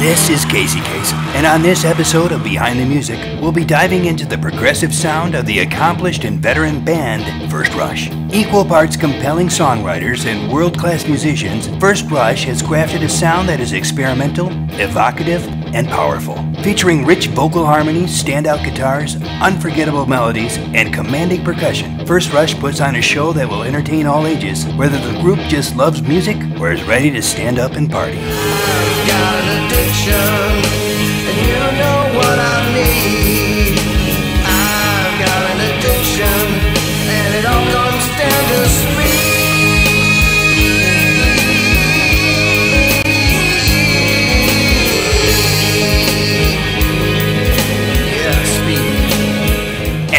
This is Casey Kasem, and on this episode of Behind the Music, we'll be diving into the progressive sound of the accomplished and veteran band First Rush. Equal parts compelling songwriters and world class musicians, First Rush has crafted a sound that is experimental, evocative, and powerful. Featuring rich vocal harmonies, standout guitars, unforgettable melodies, and commanding percussion, First Rush puts on a show that will entertain all ages, whether the group just loves music or is ready to stand up and party.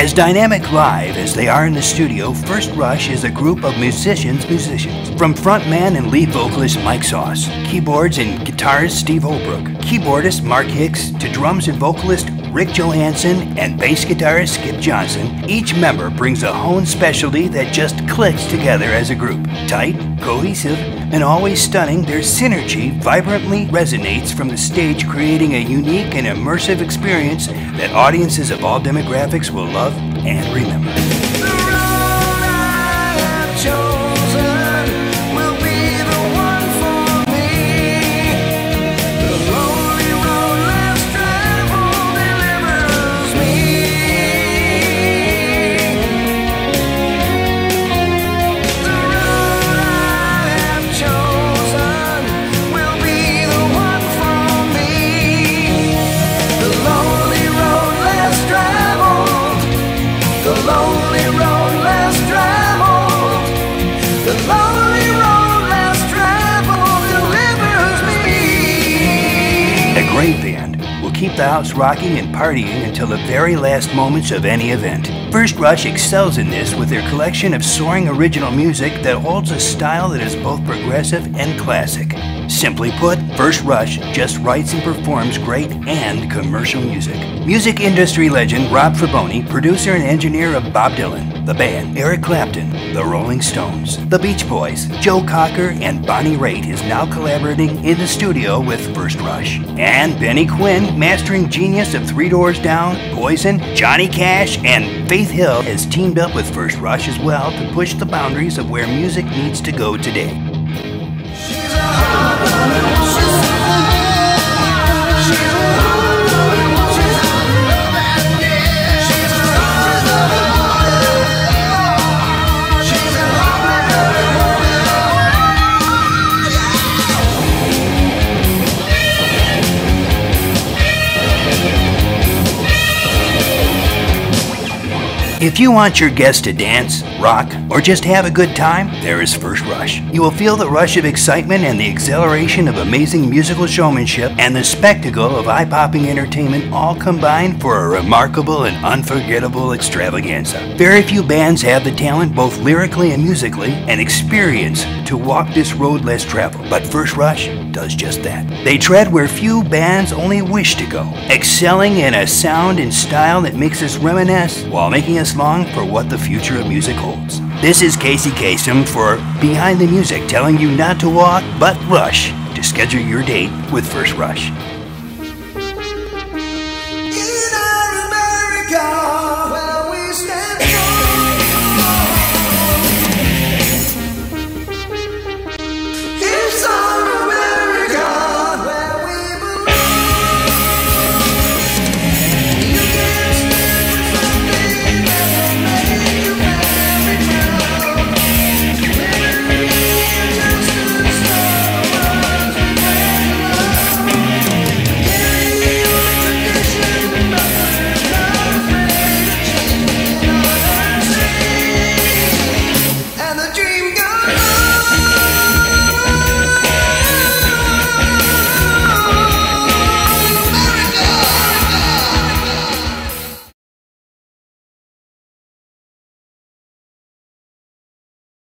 As dynamic live as they are in the studio, First Rush is a group of musicians, musicians. From frontman and lead vocalist Mike Sauce, keyboards and guitarist Steve Holbrook, keyboardist Mark Hicks, to drums and vocalist Rick Johansen, and bass guitarist Skip Johnson, each member brings a honed specialty that just clicks together as a group. Tight, cohesive, and always stunning, their synergy vibrantly resonates from the stage, creating a unique and immersive experience that audiences of all demographics will love and remember. Great band will keep the house rocking and partying until the very last moments of any event. First Rush excels in this with their collection of soaring original music that holds a style that is both progressive and classic. Simply put, First Rush just writes and performs great and commercial music. Music industry legend Rob Fraboni, producer and engineer of Bob Dylan, the band, Eric Clapton, the Rolling Stones, the Beach Boys, Joe Cocker, and Bonnie Raitt is now collaborating in the studio with First Rush. And Benny Quinn, mastering genius of Three Doors Down, Poison, Johnny Cash, and Faith Hill, has teamed up with First Rush as well to push the boundaries of where music needs to go today. If you want your guests to dance, rock, or just have a good time, there is First Rush. You will feel the rush of excitement and the exhilaration of amazing musical showmanship and the spectacle of eye popping entertainment all combined for a remarkable and unforgettable extravaganza. Very few bands have the talent, both lyrically and musically, and experience to walk this road less traveled, but First Rush does just that. They tread where few bands only wish to go, excelling in a sound and style that makes us reminisce while making us long for what the future of music holds. This is Casey Kasem for Behind the Music, telling you not to walk, but rush to schedule your date with First Rush.